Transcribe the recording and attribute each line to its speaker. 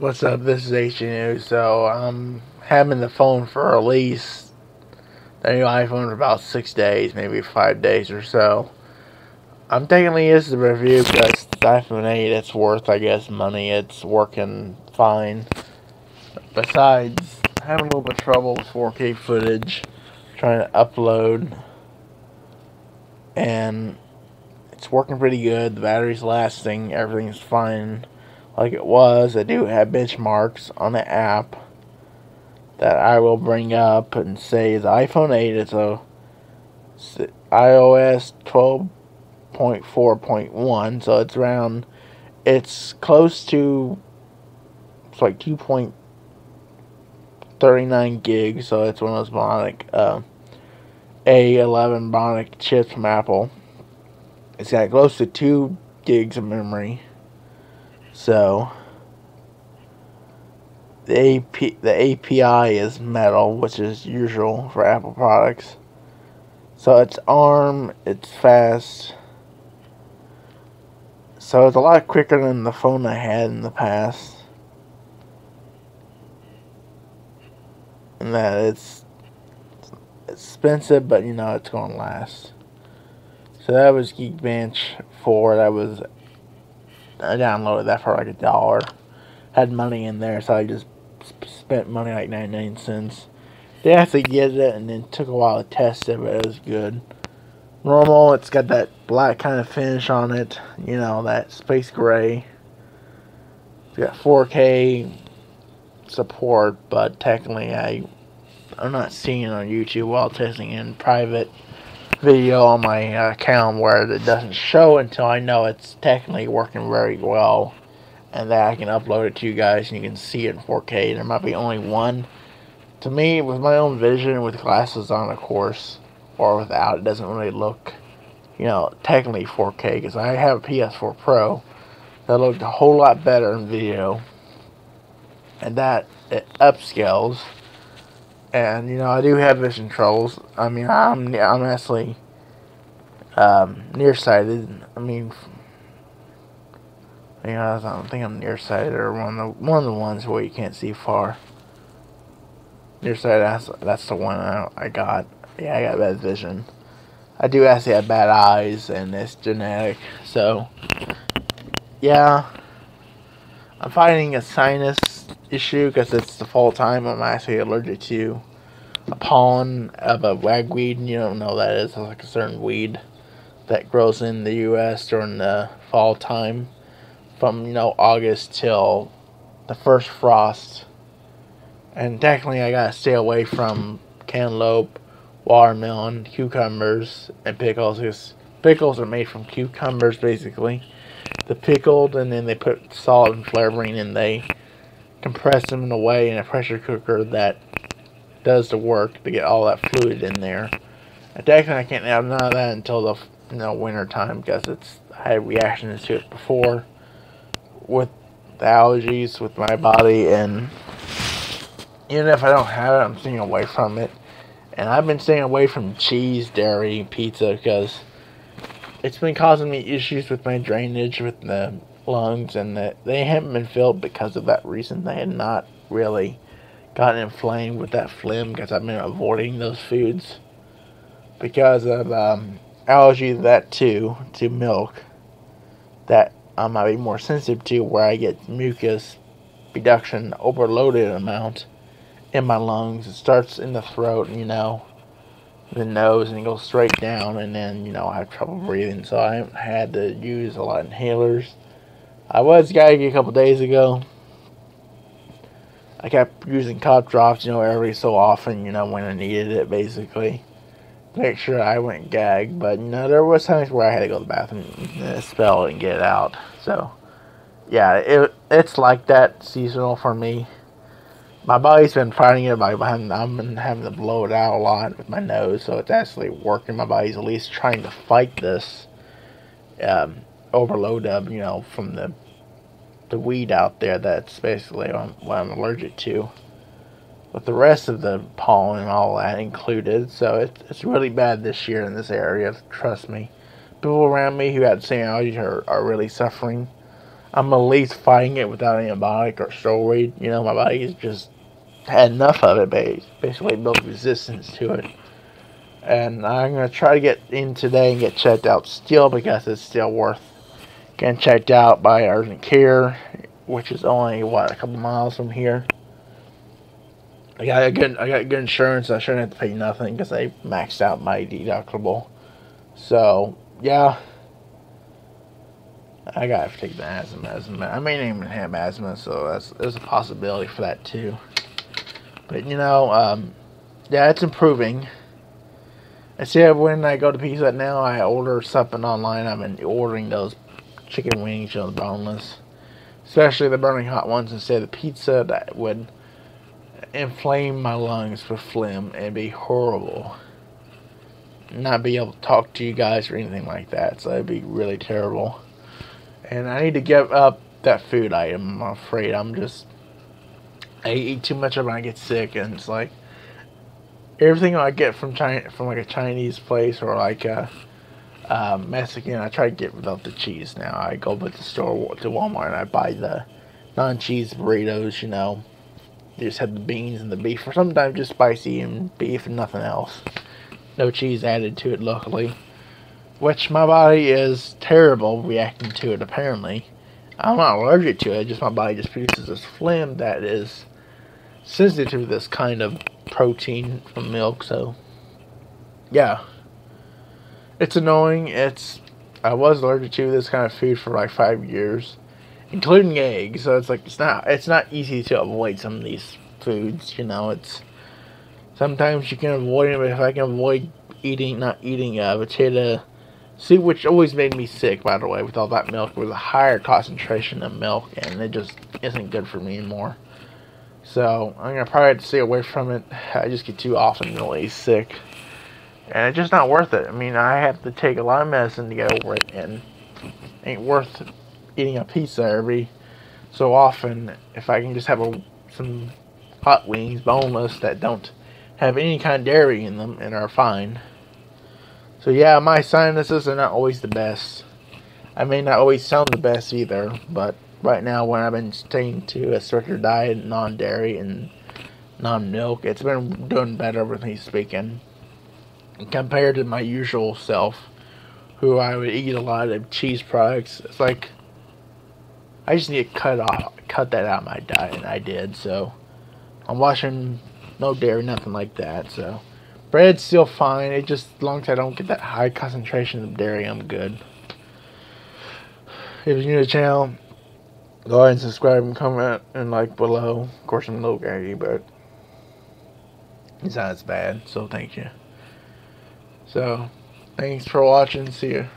Speaker 1: What's up? This is HDNEWS. So I'm having the phone for at least the new iPhone for about six days, maybe five days or so. I'm taking this as a review because the iPhone 8 it's worth I guess money. It's working fine. Besides having a little bit of trouble with 4K footage, trying to upload, and it's working pretty good. The battery's lasting. Everything's fine like it was. I do have benchmarks on the app that I will bring up and say the iPhone 8 is a iOS 12.4.1, so it's around, it's close to, it's like 2.39 gigs, so it's one of those Bionic, uh, A11 Bionic chips from Apple. It's got close to 2 gigs of memory so the AP the API is metal, which is usual for Apple products. So it's ARM, it's fast. So it's a lot quicker than the phone I had in the past. And that it's expensive, but you know it's going to last. So that was Geekbench 4. That was I downloaded that for like a dollar. Had money in there, so I just spent money like 99 cents. They actually get it, and then took a while to test it, but it was good. Normal, it's got that black kind of finish on it, you know, that space gray. It's got 4K support, but technically I, I'm not seeing it on YouTube while testing in private video on my account where it doesn't show until I know it's technically working very well and that I can upload it to you guys and you can see it in 4K. There might be only one. To me, with my own vision, with glasses on, of course, or without, it doesn't really look, you know, technically 4K because I have a PS4 Pro that looked a whole lot better in video and that it upscales and you know I do have vision troubles. I mean I'm I'm actually um, nearsighted. I mean, you know I don't think I'm nearsighted or one of the one of the ones where you can't see far. Nearsighted that's that's the one I, I got. Yeah, I got bad vision. I do actually have bad eyes, and it's genetic. So yeah, I'm fighting a sinus issue because it's the fall time. I'm actually allergic to a pollen of a ragweed. And you don't know that is. It's like a certain weed that grows in the U.S. during the fall time, from you know August till the first frost. And technically, I gotta stay away from cantaloupe, watermelon, cucumbers, and pickles. Because pickles are made from cucumbers, basically. The pickled, and then they put salt and flavoring, and they compress them in a way in a pressure cooker that does the work to get all that fluid in there. And technically, I can't have none of that until the you know winter time because it's I had reactions to it before with the allergies with my body, and even if I don't have it, I'm staying away from it. And I've been staying away from cheese, dairy, pizza because it's been causing me issues with my drainage with the lungs, and that they haven't been filled because of that reason. They had not really gotten inflamed with that phlegm because I've been avoiding those foods because of um, allergy to that too, to milk, that I might be more sensitive to where I get mucus production overloaded amount in my lungs. It starts in the throat, you know, the nose, and it goes straight down, and then, you know, I have trouble breathing, so I haven't had to use a lot of inhalers I was gagging a couple days ago. I kept using cough drops, you know, every so often, you know, when I needed it, basically. Make sure I went gag, but, you know, there was times where I had to go to the bathroom and spell and get out. So, yeah, it, it's like that seasonal for me. My body's been fighting it by having, I've been having to blow it out a lot with my nose, so it's actually working. My body's at least trying to fight this. Um, overload of, you know, from the the weed out there that's basically what I'm allergic to. With the rest of the pollen and all that included, so it's, it's really bad this year in this area, trust me. People around me who had the same allergies are, are really suffering. I'm at least fighting it without antibiotic or steroid. You know, my body's just had enough of it, basically built resistance to it. And I'm gonna try to get in today and get checked out still because it's still worth getting checked out by urgent care, which is only what a couple miles from here. I got a good I got good insurance. I shouldn't have to pay nothing because I maxed out my deductible. So yeah, I gotta take the asthma. I may not even have asthma, so that's there's a possibility for that too. But you know, um, yeah, it's improving. I see when I go to Pizza now, I order something online. I've been ordering those chicken wings, you know, the boneless, especially the burning hot ones instead of the pizza that would inflame my lungs with phlegm and be horrible. Not be able to talk to you guys or anything like that, so it'd be really terrible. And I need to give up that food item. I'm afraid I'm just I eat too much of it and I get sick and it's like everything I get from China from like a Chinese place or like a uh, Mexican I try to get without the cheese now. I go to the store to Walmart and I buy the non cheese burritos, you know. They just have the beans and the beef or sometimes just spicy and beef and nothing else. No cheese added to it luckily. Which my body is terrible reacting to it apparently. I'm not allergic to it, just my body just produces this phlegm that is sensitive to this kind of protein from milk, so yeah. It's annoying. It's I was allergic to this kind of food for like five years, including eggs. So it's like it's not it's not easy to avoid some of these foods. You know, it's sometimes you can avoid it, but If I can avoid eating not eating a potato soup, which always made me sick, by the way, with all that milk, with a higher concentration of milk, and it just isn't good for me anymore. So I'm gonna probably have to stay away from it. I just get too often really sick, and it's just not worth it. I mean, I have to take a lot of medicine to get over it, and it ain't worth eating a pizza every so often. If I can just have a, some hot wings, boneless, that don't have any kind of dairy in them and are fine. So yeah, my sinuses are not always the best. I may not always sound the best either, but right now when I've been staying to a stricter diet, non-dairy and non-milk, it's been doing better with me speaking. Compared to my usual self, who I would eat a lot of cheese products, it's like I just need to cut off, cut that out of my diet, and I did. So I'm watching no dairy, nothing like that. So bread's still fine. It just as long as I don't get that high concentration of dairy, I'm good. If you're new to the channel, Go ahead and subscribe and comment and like below. Of course, I'm a little gaggy, but it's not as bad, so thank you. So, thanks for watching. See you.